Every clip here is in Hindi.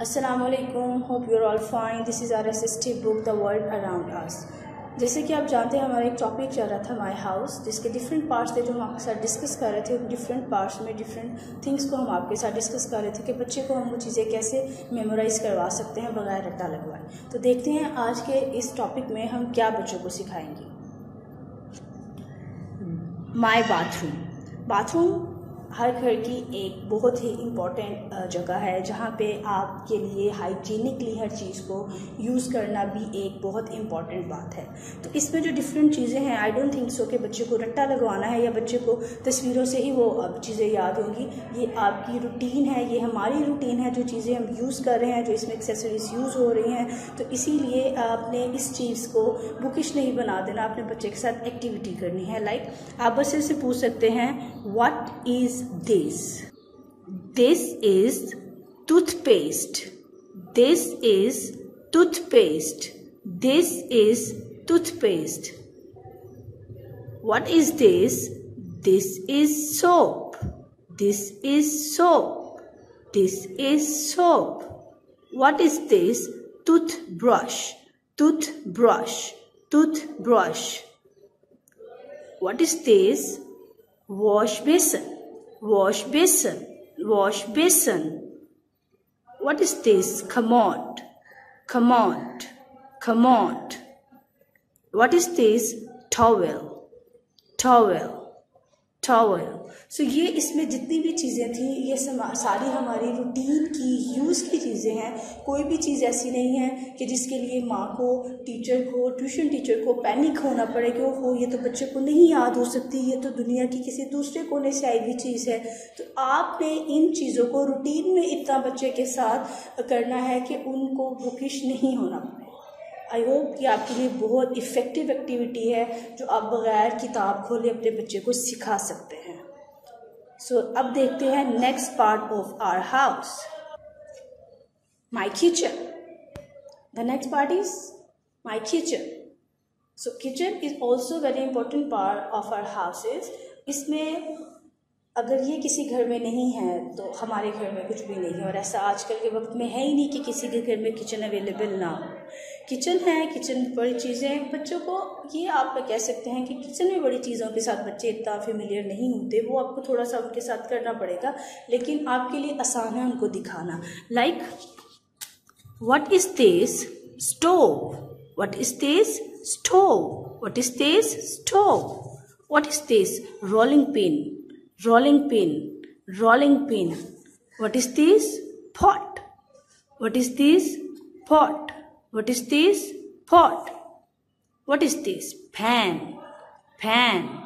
वालेकुम hope you're all fine this is R T book the world around us जैसे कि आप जानते हैं, हमारा एक टॉपिक चल रहा था माई हाउस जिसके डिफरेंट पार्ट्स थे जो हम आपके साथ डिस्कस कर रहे थे डिफरेंट पार्ट्स में डिफरेंट थिंग्स को हम आपके साथ डिस्कस कर रहे थे कि बच्चे को हम वो चीज़ें कैसे मेमोराइज़ करवा सकते हैं, बगैर रट्टा लगवाए। तो देखते हैं आज के इस टॉपिक में हम क्या बच्चों को सिखाएँगे। माई बाथरूम बाथरूम हर घर की एक बहुत ही इंपॉर्टेंट जगह है, जहाँ पे आपके लिए हाइजीनिकली हर चीज़ को यूज़ करना भी एक बहुत इंपॉर्टेंट बात है। तो इसमें जो डिफरेंट चीज़ें हैं आई डोंट थिंक सो कि बच्चे को रट्टा लगवाना है या बच्चे को तस्वीरों से ही वो अब चीज़ें याद होंगी। ये आपकी रूटीन है, ये हमारी रूटीन है, जो चीज़ें हम यूज़ कर रहे हैं, जो इसमें एक्सेसरीज यूज़ हो रही हैं। तो इसीलिए आपने इस चीज़ को बुकिश नहीं बना देना, अपने बच्चे के साथ एक्टिविटी करनी है। लाइक आप बस से पूछ सकते हैं what is this? This is toothpaste. This is toothpaste. This is toothpaste. What is this? This is soap. This is soap. This is soap. What is this? Toothbrush. Toothbrush. Toothbrush. What is this? Wash basin wash basin, wash basin. What is this? Command, command, command. What is this? Towel, towel, towel. So so, ये इसमें जितनी भी चीज़ें थी ये सारी हमारी रूटीन की यूज़ की चीज़ें हैं। कोई भी चीज़ ऐसी नहीं है कि जिसके लिए माँ को टीचर को ट्यूशन टीचर को पैनिक होना पड़े कि हो ये तो बच्चे को नहीं याद हो सकती ये तो दुनिया की किसी दूसरे कोने से आई हुई चीज़ है। तो आपने इन चीज़ों को रूटीन में इतना बच्चे के साथ करना है कि उनको बुकिश नहीं होना पड़े। आई होप कि आपके लिए बहुत इफ़ेक्टिव एक्टिविटी है जो आप बग़ैर किताब खोले अपने बच्चे को सिखा सकते हैं। सो so, अब देखते हैं next part of our house my kitchen the next part is my kitchen so kitchen is also very important part of our houses इसमें अगर ये किसी घर में नहीं है तो हमारे घर में कुछ भी नहीं है। और ऐसा आजकल के वक्त में है ही नहीं कि किसी के घर में किचन अवेलेबल ना हो। किचन है किचन बड़ी चीज़ें बच्चों को ये आप कह सकते हैं कि किचन में बड़ी चीज़ों के साथ बच्चे इतना फेमिलियर नहीं होते। वो आपको थोड़ा सा उनके साथ करना पड़ेगा, लेकिन आपके लिए आसान है उनको दिखाना। Like what is this stove what is this stove what is this stove what is this rolling pin rolling pin, rolling pin. What is this? Pot. What is this? Pot. What is this? Pot. What is this? Pan, pan,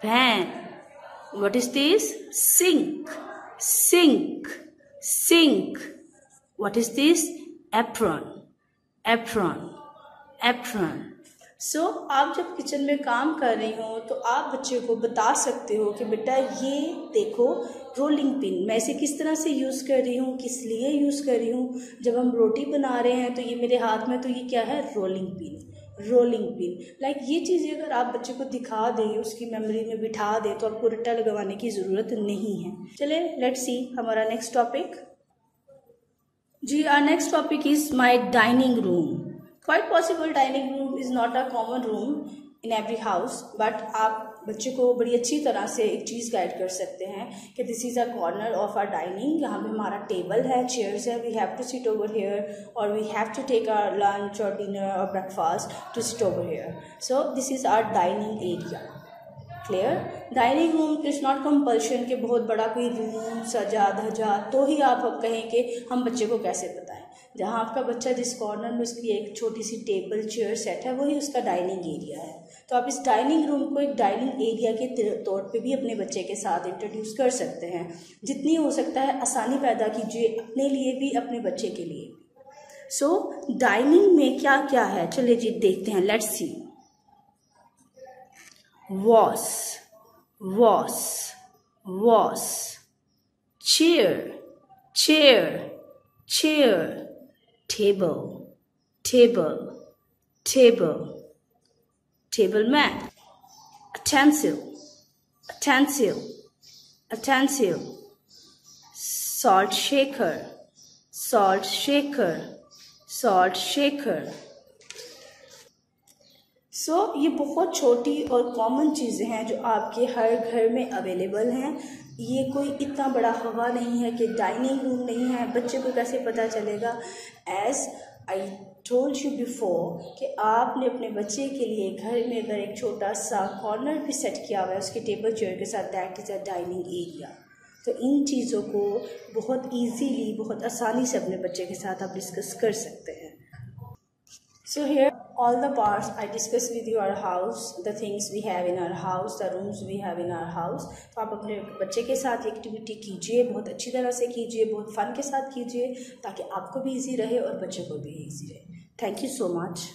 pan. What is this? Sink, sink, sink. What is this? Apron, apron, apron. So so, आप जब किचन में काम कर रही हो तो आप बच्चे को बता सकते हो कि बेटा ये देखो रोलिंग पिन मैं इसे किस तरह से यूज़ कर रही हूँ किस लिए यूज़ कर रही हूँ। जब हम रोटी बना रहे हैं तो ये मेरे हाथ में तो ये क्या है? Rolling pin rolling pin like ये चीज़ें अगर आप बच्चे को दिखा दें उसकी मेमोरी में बिठा दें तो आपको रट्टा लगवाने की ज़रूरत नहीं है। चले लेट सी हमारा next topic ji our next topic is my dining room quite possible dining room is not a common room in every house but आप बच्चे को बड़ी अच्छी तरह से एक चीज़ गाइड कर सकते हैं कि this is a corner of our dining यहाँ पे हमारा टेबल है चेयर्स है we have to sit over here और we have to take our lunch और डिनर और breakfast to sit over here so this is our dining area clear dining room is not compulsion कि बहुत बड़ा कोई रूम सजा धजा तो ही आप कहें कि हम बच्चे को कैसे बताएँ। जहाँ आपका बच्चा जिस कॉर्नर में उसकी एक छोटी सी टेबल चेयर सेट है वही उसका डाइनिंग एरिया है। तो आप इस डाइनिंग रूम को एक डाइनिंग एरिया के तौर पे भी अपने बच्चे के साथ इंट्रोड्यूस कर सकते हैं। जितनी हो सकता है आसानी पैदा कीजिए अपने लिए भी अपने बच्चे के लिए सो so, डाइनिंग में क्या क्या है? चलिए जी देखते हैं let's see was, was, was. Chair, chair, chair. Table, table, table. Table man. Attentive, A attentive. Salt shaker, salt shaker, salt shaker. So so, ये बहुत छोटी और कॉमन चीज़ें हैं जो आपके हर घर में अवेलेबल हैं। ये कोई इतना बड़ा हवा नहीं है कि डाइनिंग रूम नहीं है। बच्चे को कैसे पता चलेगा? As I told you before कि आपने अपने बच्चे के लिए घर में अगर एक छोटा सा कॉर्नर भी सेट किया हुआ है उसके टेबल चेयर के साथ that is a dining area तो इन चीज़ों को बहुत इजीली बहुत आसानी से अपने बच्चे के साथ आप डिस्कस कर सकते हैं। So here all the parts I discuss with you our house, the things we have in our house, the rooms we have in our house. तो आप अपने बच्चे के साथ एक्टिविटी कीजिए बहुत अच्छी तरह से कीजिए बहुत फन के साथ कीजिए ताकि आपको भी इजी रहे और बच्चे को भी इजी रहे थैंक यू सो मच